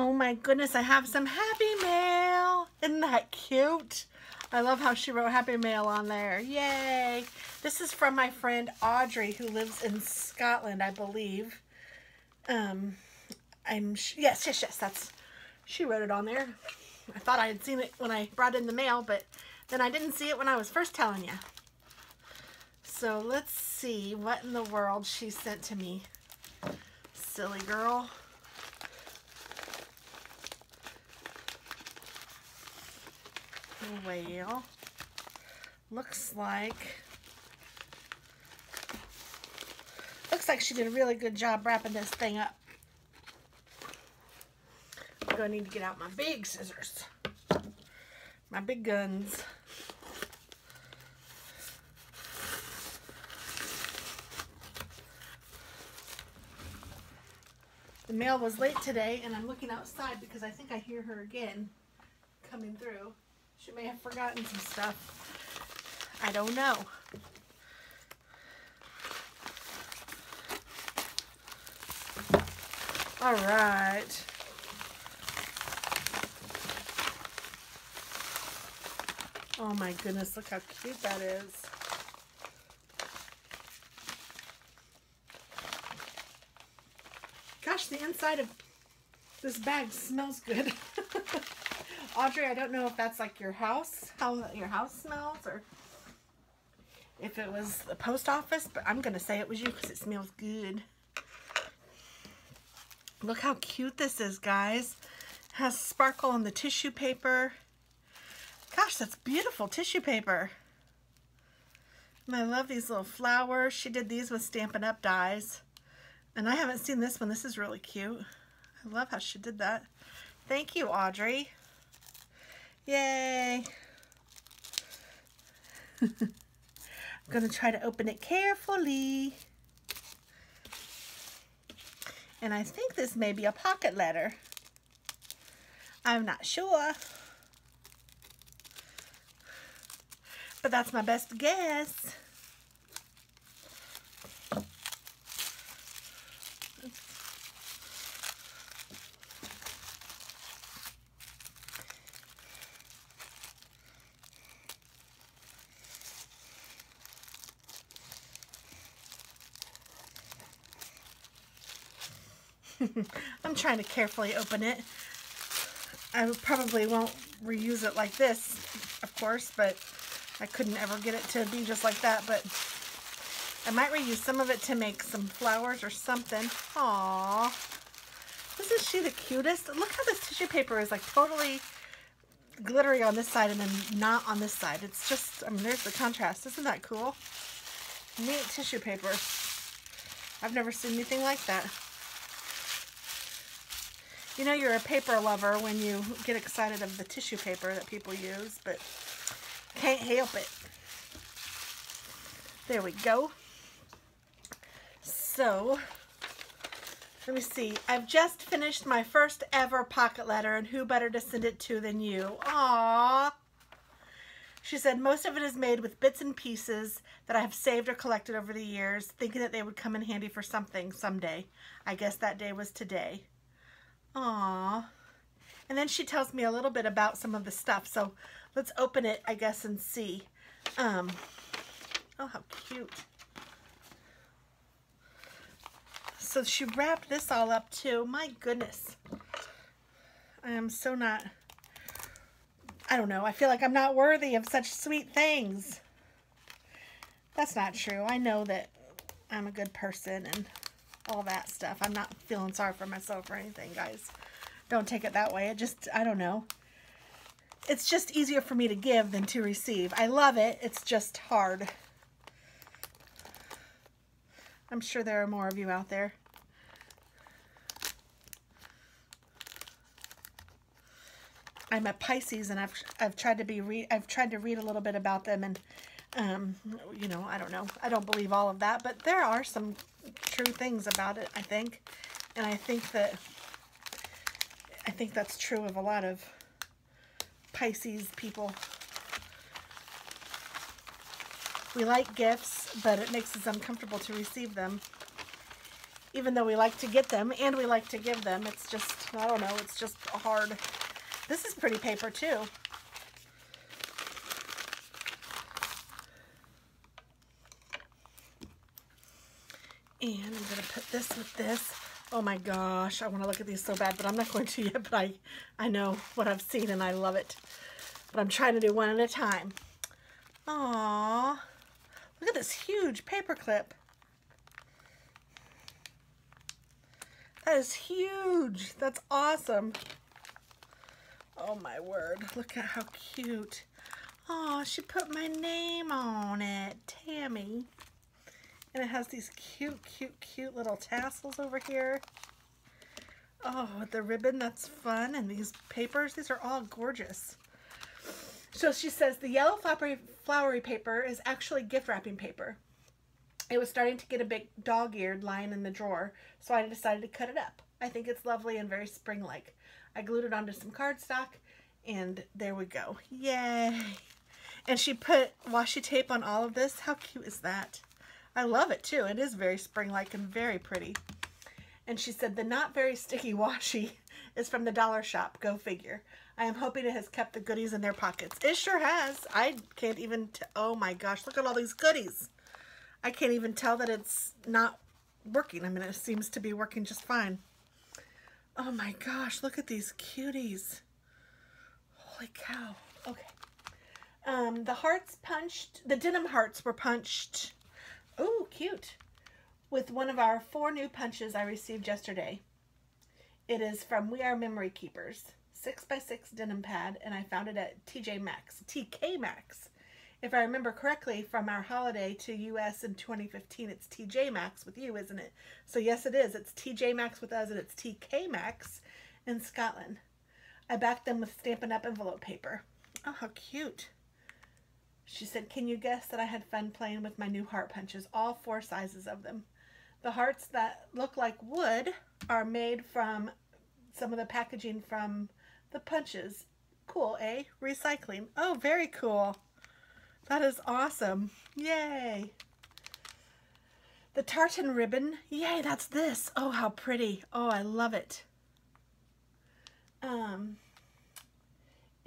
Oh my goodness, I have some Happy Mail. Isn't that cute? I love how she wrote Happy Mail on there. Yay. This is from my friend Audrey who lives in Scotland, I believe. Um, I'm, yes, yes, yes, that's, she wrote it on there. I thought I had seen it when I brought in the mail, but then I didn't see it when I was first telling you. So let's see what in the world she sent to me. Silly girl. Well, looks like looks like she did a really good job wrapping this thing up. I'm gonna need to get out my big scissors, my big guns. The mail was late today and I'm looking outside because I think I hear her again coming through. She may have forgotten some stuff. I don't know. All right. Oh my goodness, look how cute that is. Gosh, the inside of this bag smells good. Audrey, I don't know if that's like your house, how your house smells, or if it was the post office, but I'm going to say it was you because it smells good. Look how cute this is, guys. It has sparkle on the tissue paper. Gosh, that's beautiful tissue paper. And I love these little flowers. She did these with Stampin' Up! dies. And I haven't seen this one. This is really cute. I love how she did that. Thank you, Audrey. Yay. I'm going to try to open it carefully. And I think this may be a pocket letter. I'm not sure. But that's my best guess. I'm trying to carefully open it. I probably won't reuse it like this, of course, but I couldn't ever get it to be just like that, but I might reuse some of it to make some flowers or something. Aww. Isn't she the cutest? Look how this tissue paper is like totally glittery on this side and then not on this side. It's just, I mean, there's the contrast. Isn't that cool? Neat tissue paper. I've never seen anything like that. You know you're a paper lover when you get excited of the tissue paper that people use, but can't help it. There we go. So, let me see. I've just finished my first ever pocket letter, and who better to send it to than you? Aww. She said, most of it is made with bits and pieces that I have saved or collected over the years, thinking that they would come in handy for something someday. I guess that day was today. Aww. And then she tells me a little bit about some of the stuff. So let's open it, I guess, and see. Um, oh, how cute. So she wrapped this all up too. My goodness. I am so not, I don't know. I feel like I'm not worthy of such sweet things. That's not true. I know that I'm a good person and all that stuff. I'm not feeling sorry for myself or anything, guys. Don't take it that way. It just, I don't know. It's just easier for me to give than to receive. I love it. It's just hard. I'm sure there are more of you out there. I'm a Pisces and I've I've tried to be read I've tried to read a little bit about them and um, you know, I don't know. I don't believe all of that, but there are some true things about it, I think. And I think that, I think that's true of a lot of Pisces people. We like gifts, but it makes us uncomfortable to receive them. even though we like to get them and we like to give them. It's just, I don't know, it's just hard. This is pretty paper too. And I'm going to put this with this. Oh my gosh, I want to look at these so bad, but I'm not going to yet, but I, I know what I've seen and I love it. But I'm trying to do one at a time. Aww. Look at this huge paper clip. That is huge. That's awesome. Oh my word. Look at how cute. Oh, she put my name on it. Tammy. And it has these cute, cute, cute little tassels over here. Oh, with the ribbon, that's fun. And these papers, these are all gorgeous. So she says the yellow flowery, flowery paper is actually gift wrapping paper. It was starting to get a bit dog-eared lying in the drawer, so I decided to cut it up. I think it's lovely and very spring-like. I glued it onto some cardstock, and there we go. Yay! And she put washi tape on all of this. How cute is that? I love it too. It is very spring-like and very pretty. And she said the not very sticky washi is from the dollar shop. Go figure. I am hoping it has kept the goodies in their pockets. It sure has. I can't even, oh my gosh, look at all these goodies. I can't even tell that it's not working. I mean, it seems to be working just fine. Oh my gosh, look at these cuties. Holy cow. Okay. Um, the hearts punched, the denim hearts were punched Oh, cute. With one of our four new punches I received yesterday. It is from We Are Memory Keepers. 6x6 denim pad, and I found it at TJ Maxx. TK Maxx. If I remember correctly, from our holiday to US in 2015, it's TJ Maxx with you, isn't it? So yes, it is. It's TJ Maxx with us, and it's TK Maxx in Scotland. I backed them with Stampin' Up! envelope paper. Oh, how cute. She said, can you guess that I had fun playing with my new heart punches, all four sizes of them. The hearts that look like wood are made from some of the packaging from the punches. Cool, eh? Recycling. Oh, very cool. That is awesome. Yay. The tartan ribbon. Yay, that's this. Oh, how pretty. Oh, I love it. Um,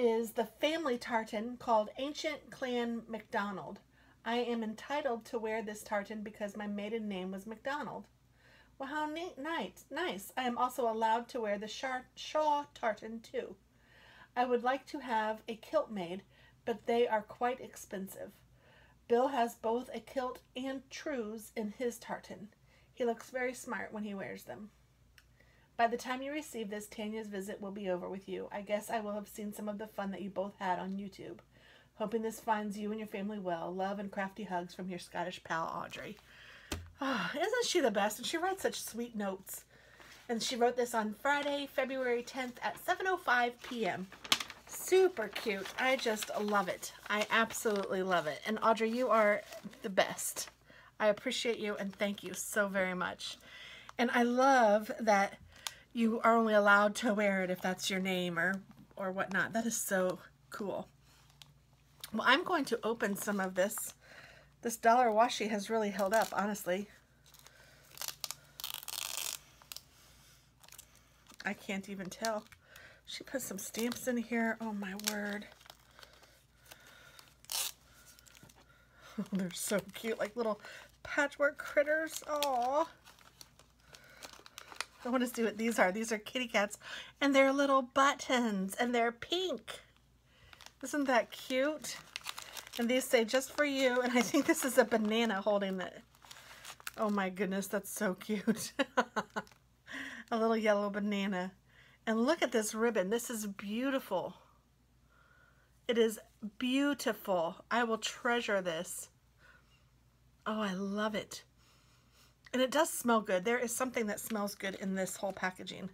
is the family tartan called Ancient Clan MacDonald. I am entitled to wear this tartan because my maiden name was MacDonald. Well, how neat, nice, nice. I am also allowed to wear the Shaw tartan too. I would like to have a kilt made, but they are quite expensive. Bill has both a kilt and trews in his tartan. He looks very smart when he wears them. By the time you receive this, Tanya's visit will be over with you. I guess I will have seen some of the fun that you both had on YouTube. Hoping this finds you and your family well. Love and crafty hugs from your Scottish pal, Audrey. Oh, isn't she the best? And she writes such sweet notes. And she wrote this on Friday, February 10th at 7.05 p.m. Super cute. I just love it. I absolutely love it. And Audrey, you are the best. I appreciate you and thank you so very much. And I love that you are only allowed to wear it if that's your name or, or whatnot. That is so cool. Well, I'm going to open some of this. This dollar washi has really held up, honestly. I can't even tell. She put some stamps in here. Oh, my word. They're so cute, like little patchwork critters. Oh. I want to see what these are. These are kitty cats and they're little buttons and they're pink. Isn't that cute? And these say just for you. And I think this is a banana holding it. Oh my goodness, that's so cute. a little yellow banana. And look at this ribbon. This is beautiful. It is beautiful. I will treasure this. Oh, I love it. And it does smell good. There is something that smells good in this whole packaging.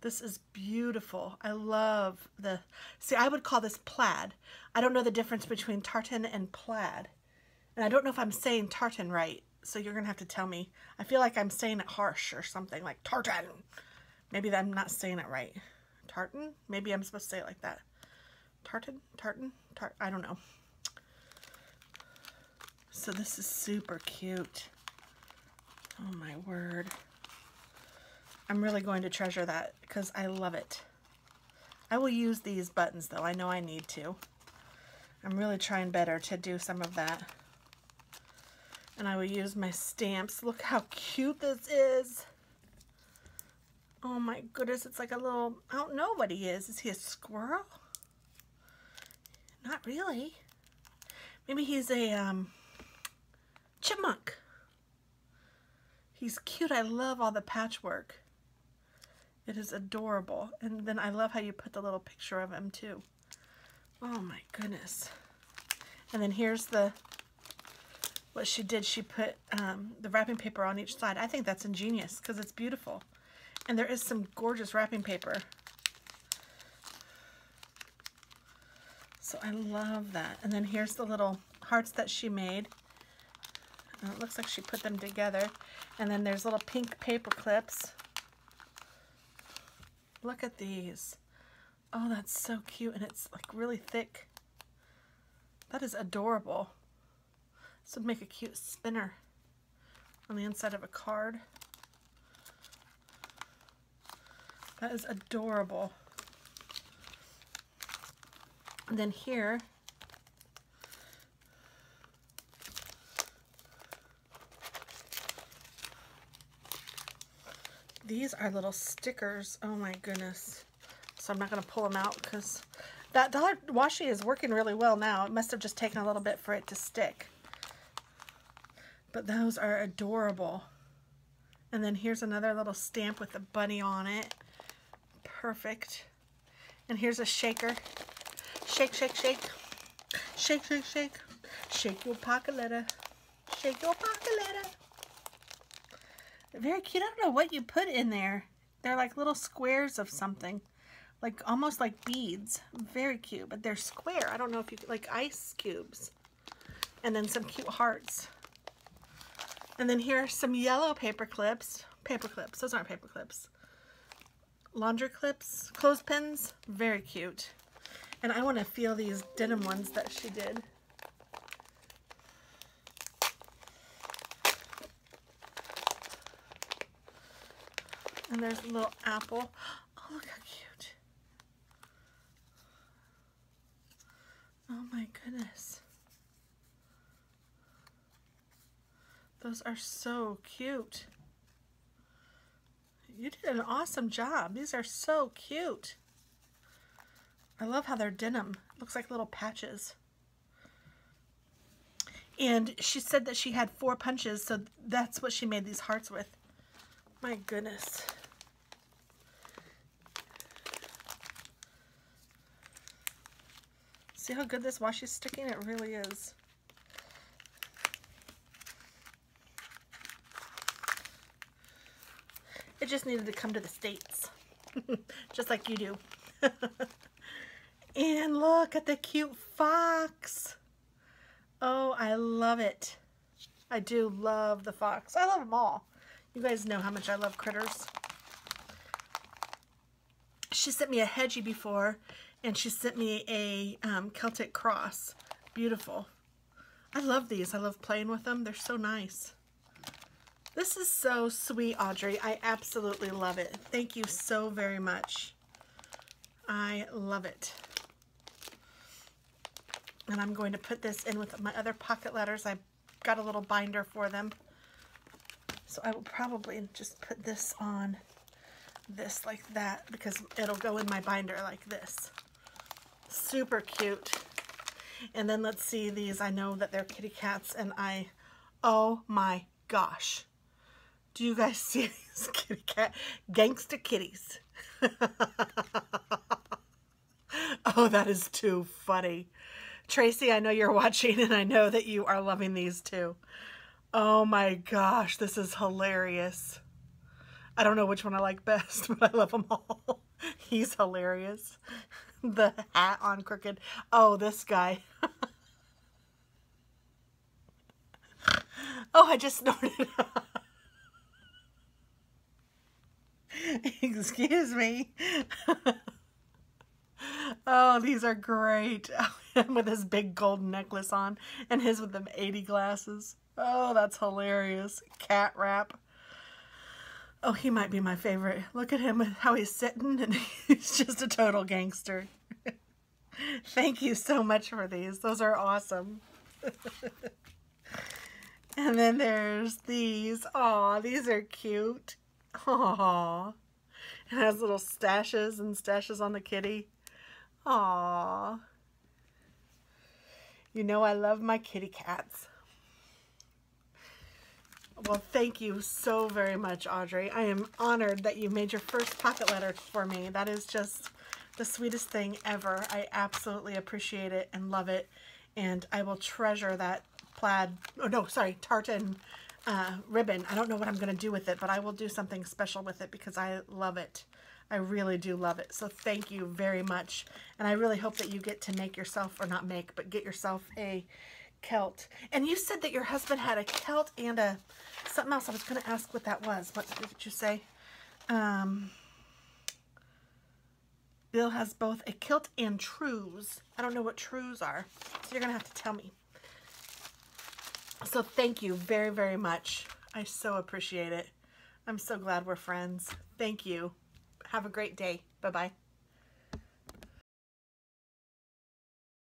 This is beautiful. I love the, see, I would call this plaid. I don't know the difference between tartan and plaid. And I don't know if I'm saying tartan right, so you're to have to tell me. I feel like I'm saying it harsh or something, like tartan. Maybe I'm not saying it right. Tartan? Maybe I'm supposed to say it like that. Tartan? Tartan? Tart I don't know. So this is super cute. Oh my word. I'm really going to treasure that because I love it. I will use these buttons though. I know I need to. I'm really trying better to do some of that. And I will use my stamps. Look how cute this is. Oh my goodness, it's like a little, I don't know what he is. Is he a squirrel? Not really. Maybe he's a um, chipmunk. He's cute. I love all the patchwork. It is adorable. And then I love how you put the little picture of him too. Oh my goodness. And then here's the, what she did, she put um, the wrapping paper on each side. I think that's ingenious because it's beautiful. And there is some gorgeous wrapping paper. So I love that. And then here's the little hearts that she made. And it looks like she put them together. And then there's little pink paper clips. Look at these. Oh, that's so cute. And it's like really thick. That is adorable. This would make a cute spinner on the inside of a card. That is adorable. And then here, these are little stickers. Oh my goodness. So I'm not going to pull them out because that dollar washi is working really well now. It must have just taken a little bit for it to stick. But those are adorable. And then here's another little stamp with a bunny on it. Perfect. And here's a shaker. Shake, shake, shake. Shake, shake, shake. Shake your pocket letter. Shake your pocket letter. Very cute. I don't know what you put in there. They're like little squares of something. Like almost like beads. Very cute, but they're square. I don't know if you like ice cubes. And then some cute hearts. And then here are some yellow paper clips. Paper clips. Those aren't paper clips laundry clips, clothespins, very cute. And I want to feel these denim ones that she did. And there's a little apple. Oh, look how cute. Oh my goodness. Those are so cute. You did an awesome job. These are so cute. I love how they're denim. Looks like little patches. And she said that she had four punches, so that's what she made these hearts with. My goodness. See how good this washi is sticking? It really is. It just needed to come to the States. just like you do. and look at the cute fox. Oh, I love it. I do love the fox. I love them all. You guys know how much I love critters. She sent me a hedgie before, and she sent me a um, Celtic cross. Beautiful. I love these. I love playing with them. They're so nice. This is so sweet, Audrey. I absolutely love it. Thank you so very much. I love it. And I'm going to put this in with my other pocket letters. I got a little binder for them. So I will probably just put this on this like that because it'll go in my binder like this. Super cute. And then let's see these. I know that they're kitty cats and I, oh my gosh. Do you guys see these kitty cat gangster kitties? oh, that is too funny. Tracy, I know you're watching and I know that you are loving these too. Oh my gosh, this is hilarious. I don't know which one I like best, but I love them all. He's hilarious. The hat on crooked. Oh, this guy. oh, I just snorted. Excuse me. oh, these are great. with his big gold necklace on and his with the 80 glasses. Oh, that's hilarious. Cat wrap. Oh, he might be my favorite. Look at him, with how he's sitting, and he's just a total gangster. Thank you so much for these. Those are awesome. and then there's these. Aw, these are cute. Aw. It has little stashes and stashes on the kitty. Aw. You know I love my kitty cats. Well, thank you so very much, Audrey. I am honored that you made your first pocket letter for me. That is just the sweetest thing ever. I absolutely appreciate it and love it. And I will treasure that plaid, oh no, sorry, tartan uh, ribbon. I don't know what I'm going to do with it, but I will do something special with it because I love it. I really do love it. So thank you very much. And I really hope that you get to make yourself, or not make, but get yourself a kilt. And you said that your husband had a kilt and a something else. I was going to ask what that was. What did you say? Um, Bill has both a kilt and trews. I don't know what trews are, so you're going to have to tell me. So thank you very, very much. I so appreciate it. I'm so glad we're friends. Thank you. Have a great day. Bye-bye.